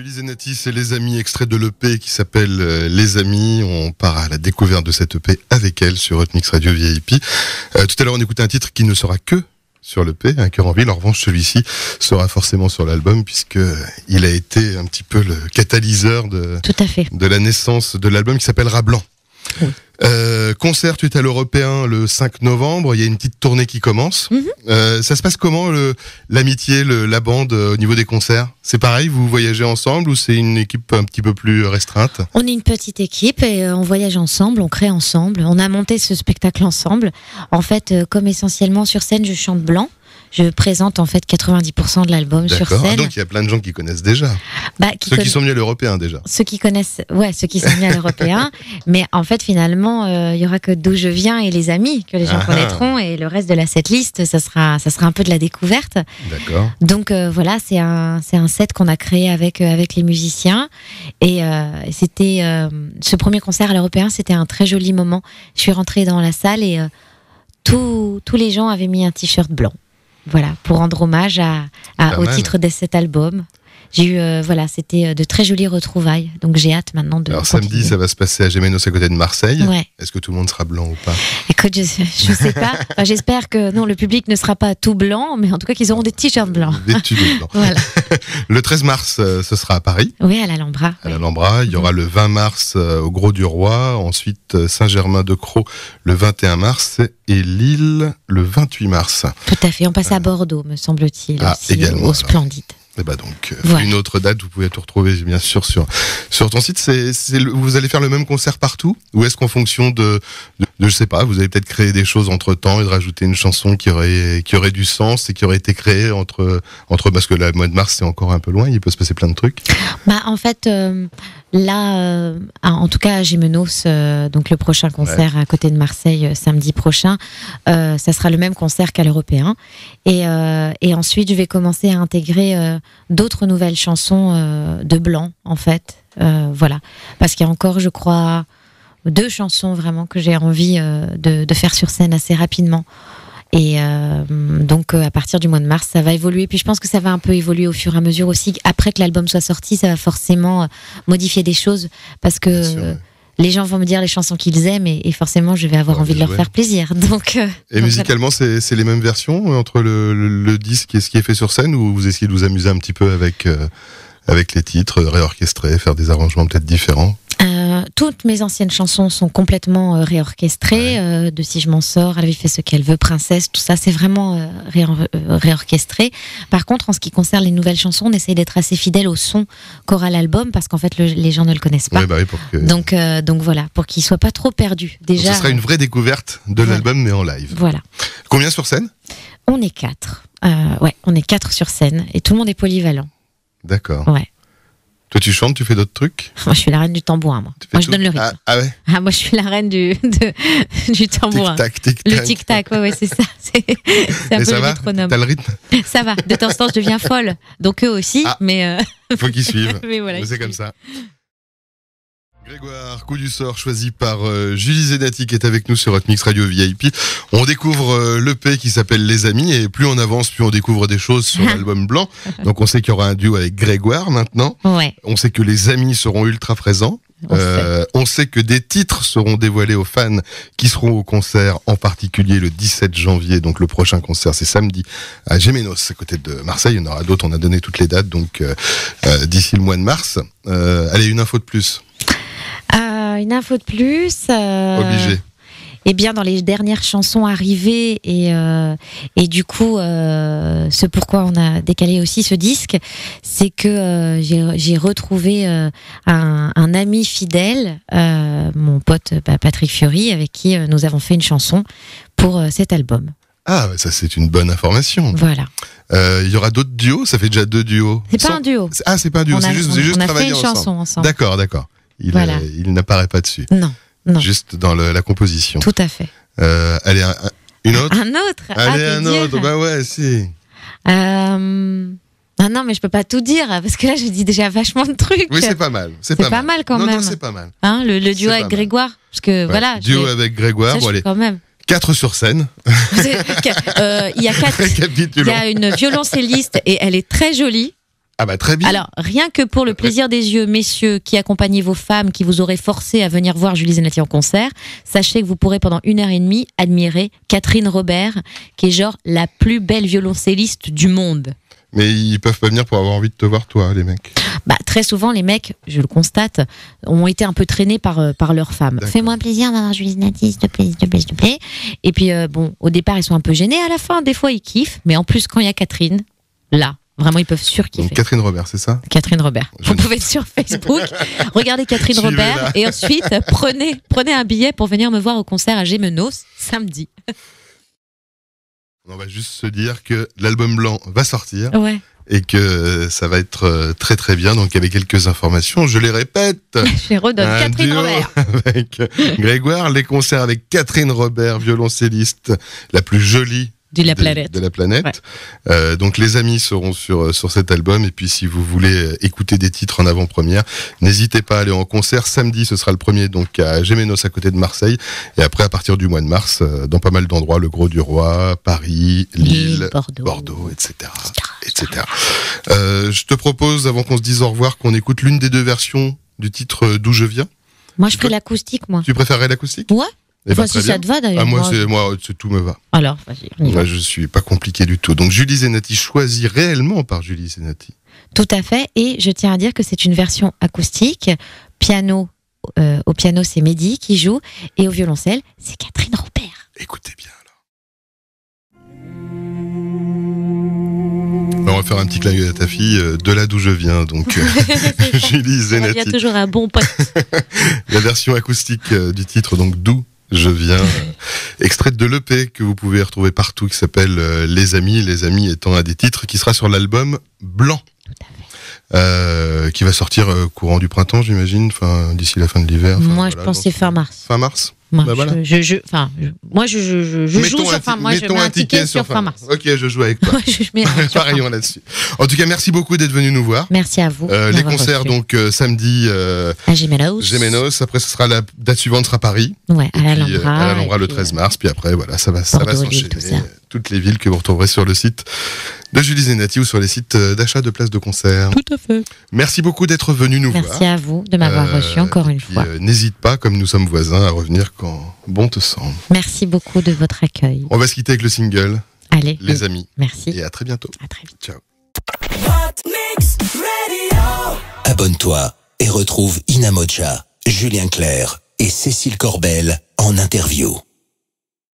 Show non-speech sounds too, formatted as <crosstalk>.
Julie Zenati, c'est les amis, extrait de l'EP qui s'appelle euh, Les Amis. On part à la découverte de cette EP avec elle sur Hotmix Radio VIP. Euh, tout à l'heure, on écoutait un titre qui ne sera que sur l'EP, Un cœur en ville. En revanche, celui-ci sera forcément sur l'album puisque il a été un petit peu le catalyseur de, Tout à fait. de la naissance de l'album qui s'appellera Blanc. Oui. Euh, concert, tu es à l'Européen le 5 novembre. Il y a une petite tournée qui commence. Mhm. Euh, ça se passe comment l'amitié, le- la bande euh, au niveau des concerts? C'est pareil, vous voyagez ensemble ou c'est une équipe un petit peu plus restreinte? On est une petite équipe et on voyage ensemble, on crée ensemble. On a monté ce spectacle ensemble. En fait, comme essentiellement sur scène, je chante blanc. Je présente en fait 90% de l'album sur. Ah, scène. Donc il y a plein de gens qui connaissent déjà. Bah, qui Ceux conna- qui sont venus à l'Européen déjà. ceux qui connaissent, ouais, ceux qui sont venus à l'européen. <laughs> Mais en fait, finalement, euh, il y aura que d'où je viens et les amis que les gens Ah. connaîtront et le reste de la setlist, ça sera, ça sera un peu de la découverte. D'accord. Donc euh, voilà, c'est un, c'est un set qu'on a créé avec, euh, avec les musiciens. Et euh, c'était euh, ce premier concert à l'Européen, c'était un très joli moment. Je suis rentrée dans la salle et euh, tous tous les gens avaient mis un t-shirt blanc. Voilà, pour rendre hommage à, au mal. titre de cet album. J'ai eu, euh, voilà, c'était euh, de très jolies retrouvailles. Donc j'ai hâte maintenant de. Alors continuer. samedi, ça va se passer à Gémenos à côté de Marseille. Ouais. Est-ce que tout le monde sera blanc ou pas? Écoute, je, je sais pas. <laughs> Enfin, J'espère que non, le public ne sera pas tout blanc, mais en tout cas qu'ils auront des t-shirts blancs. Vêtu de blanc. Voilà. <laughs> Le 13 mars, euh, ce sera à Paris. Oui, à l'Alhambra. à l'Alhambra. Il y aura le 20 mars euh, au Gros du Roi, ensuite Saint-Germain-de-Croix le 21 mars et Lille le 28 mars. Tout à fait. On passe à Bordeaux, me semble-t-il, Ah, aussi, également, au. Splendide. Et bah donc, euh, Voilà. une autre date, vous pouvez tout retrouver bien sûr sur, sur ton site. C'est, vous allez faire le même concert partout? Ou est-ce qu'en fonction de, de, de, je sais pas, vous avez peut-être créé des choses entre temps et de rajouter une chanson qui aurait, qui aurait du sens et qui aurait été créée entre, entre parce que le mois de mars c'est encore un peu loin, il peut se passer plein de trucs? Bah, en fait, euh, là, euh, ah, en tout cas à Gémenos, euh, donc le prochain concert à côté de Marseille, euh, samedi prochain, euh, ça sera le même concert qu'à l'Européen. Et, euh, et ensuite, je vais commencer à intégrer euh, d'autres nouvelles chansons euh, de blanc, en fait. Euh, voilà. Parce qu'il y a encore, je crois, deux chansons vraiment que j'ai envie euh, de, de faire sur scène assez rapidement. Et euh, donc euh, à partir du mois de mars, ça va évoluer. Puis je pense que ça va un peu évoluer au fur et à mesure aussi. Après que l'album soit sorti, ça va forcément euh, modifier des choses parce que Bien sûr, ouais. les gens vont me dire les chansons qu'ils aiment et, et forcément je vais avoir Ouais, envie de leur ouais. faire plaisir. <laughs> Donc euh, Et donc musicalement, c'est, c'est les mêmes versions entre le, le, le disque et ce qui est fait sur scène ou vous essayez de vous amuser un petit peu avec, euh, avec les titres, réorchestrer, faire des arrangements peut-être différents? Euh, toutes mes anciennes chansons sont complètement euh, réorchestrées. euh, de Si je m'en sors, Elle vie fait ce qu'elle veut, Princesse, tout ça, c'est vraiment réor- réorchestré. Par contre, en ce qui concerne les nouvelles chansons, on essaye d'être assez fidèle au son qu'aura l'album parce qu'en fait, le- les gens ne le connaissent pas. Bah oui, pour que. Donc, donc voilà, pour qu'il soit pas trop perdu. Donc Déjà, ce sera une vraie découverte de Voilà. l'album, mais en live. voilà. Combien sur scène? On est quatre. Ouais, on est quatre sur scène et tout le monde est polyvalent. D'accord. Ouais. Toi, tu chantes, tu fais d'autres trucs? Moi, je suis la reine du tambourin. Moi, Tu fais moi je donne le rythme. Ah, ah ouais? Ah, moi, je suis la reine du, de- <laughs> du tambourin. Tic-tac, tic-tac. Le tic-tac, ouais, ouais, c'est ça. <laughs> C'est c'est un Et peu ça le va? métronome. T'as le rythme? Ça va. De temps en temps, je deviens folle. Donc eux aussi, Ah. mais, euh, Faut qu'ils suivent. <laughs> mais voilà. C'est comme ça. Grégoire, coup du sort choisi par euh, Julie Zenati qui est avec nous sur Hotmix Radio VIP. On découvre euh, l'EP qui s'appelle Les Amis et plus on avance, plus on découvre des choses sur <laughs> l'album blanc. Donc on sait qu'il y aura un duo avec Grégoire maintenant. Ouais. On sait que les amis seront ultra présents. on sait. Euh, on sait que des titres seront dévoilés aux fans qui seront au concert, en particulier le 17 janvier. Donc le prochain concert, c'est samedi à Gémenos, à côté de Marseille. Il y en aura d'autres. On a donné toutes les dates, donc euh, euh, d'ici le mois de mars. Euh, allez, une info de plus. Euh, une info de plus. euh, Obligé. Eh bien, dans les dernières chansons arrivées et, euh, et du coup, euh, ce pourquoi on a décalé aussi ce disque, c'est que euh, j'ai- retrouvé euh, un, un ami fidèle, mon pote bah, Patrick Fiori, avec qui nous avons fait une chanson pour cet album. Ah, ça c'est une bonne information. Voilà. Il y aura d'autres duos? Ça fait déjà deux duos. C'est pas un duo. Ah, c'est pas un duo. C'est juste, on- juste on a fait une ensemble. chanson ensemble. D'accord, d'accord. Il, Voilà. euh, il n'apparaît pas dessus. Non, non, Juste dans le- la composition. tout à fait. Euh, allez, un- un- une autre? Un autre? À Allez, un dire. autre. Bah ouais, si. Euh, Ah non, mais je peux pas tout dire parce que là, je dis déjà vachement de trucs. Oui, c'est pas mal. C'est pas, pas mal quand non, même. Non, c'est pas mal. Hein, le, le duo avec. Grégoire, parce que Ouais. voilà. Duo avec Grégoire. ça, bon, allez, quand même. quatre sur scène. <laughs> Euh, Il y a quatre. <laughs> Il y a une violoncelliste et elle est très jolie. Ah bah très bien. Alors, rien que pour le plaisir des yeux, messieurs qui accompagnez vos femmes, qui vous auraient forcé à venir voir Julie Zenati en concert, sachez que vous pourrez pendant une heure et demie admirer Catherine Robert, qui est genre la plus belle violoncelliste du monde. Mais ils peuvent pas venir pour avoir envie de te voir, toi, les mecs. Bah, très souvent, les mecs, je le constate, ont été un peu traînés par, euh, par leurs femmes. Fais-moi plaisir d'avoir Julie Zenati, s'il te plaît, s'il te plaît, s'il te plaît. Et puis, euh, bon, au départ, ils sont un peu gênés. À la fin, des fois, ils kiffent. Mais en plus, quand il y a Catherine, là, vraiment, ils peuvent Donc surkiffer. Catherine Robert, c'est ça? Catherine Robert. Je Vous pouvez être sur Facebook, <laughs> regardez Catherine. Robert et ensuite prenez, prenez un billet pour venir me voir au concert à Gémenos samedi. On va juste se dire que l'album blanc va sortir Ouais. et que ça va être euh, très très bien. Donc avec quelques informations, je les répète. <laughs> Je les redonne. Un Catherine Robert. avec Grégoire, les concerts avec Catherine Robert, violoncelliste, la plus jolie De la planète. de la planète. Euh, donc les amis seront sur euh, sur cet album et puis si vous voulez euh, écouter des titres en avant-première, n'hésitez pas à aller en concert samedi. Ce sera le premier donc à Gémenos à côté de Marseille et après à partir du mois de mars dans pas mal d'endroits, le Gros du Roi, Paris, Lille, Lille, Bordeaux. Bordeaux, etc. etc. Euh, je te propose avant qu'on se dise au revoir qu'on écoute l'une des deux versions du titre D'où je viens. Moi, je ferai l'acoustique, moi. Tu préférerais l'acoustique? Ouais. Eh ben, Enfin, si ça te va d'ailleurs. Ah, moi, moi. moi, tout me va. Alors, vas-y, y va. Moi, je suis pas compliqué du tout. Donc, Julie Zenati, choisie réellement par Julie Zenati. Tout à fait. Et je tiens à dire que c'est une version acoustique. Piano, euh, au piano, c'est Mehdi qui joue. Et au violoncelle, c'est Catherine Robert. Écoutez bien alors. On va faire un petit clin d'œil à ta fille, euh, de là d'où je viens. Donc, euh, <laughs> <laughs> Julie Il y a Zenati, toujours un bon pote. <laughs> la version acoustique euh, du titre, donc d'où je viens, euh, extraite de l'EP que vous pouvez retrouver partout, qui s'appelle euh, Les Amis. Les Amis étant un des titres qui sera sur l'album Blanc. Euh, qui va sortir courant du printemps, j'imagine, enfin d'ici la fin de l'hiver. Moi, je voilà, pense que dans- c'est fin mars. fin mars. Moi, Bah, voilà. je, enfin, moi, je, je, joue sur fin ti- Moi, je mettons mets un ticket sur fin mars. Ok, je joue avec toi. <laughs> Je mets Pareil, on là-dessus. En tout cas, merci beaucoup d'être venu nous voir. Merci à vous. Euh, les concerts, reçu. donc euh, samedi, euh, à Gémenos. Gémenos. Après, ce sera la date suivante sera Paris. Ouais, à Puis, euh, l'Alhambra. à l'Alhambra le puis, 13 euh, mars. Puis après, voilà, ça va, ça va s'enchaîner. Toutes les villes que vous retrouverez sur le site de Julie Zenati ou sur les sites euh, d'achat de places de concert. Tout à fait. Merci beaucoup d'être venu nous voir. Merci à vous de m'avoir Euh, reçu encore une fois. euh, N'hésite pas, comme nous sommes voisins, à revenir quand bon te semble. Merci beaucoup de votre accueil. On va se quitter avec le single, Allez, les amis. merci. Et à très bientôt. À très vite. Ciao. Abonne-toi et retrouve Inamoja, Julien Clerc et Cécile Corbel en interview.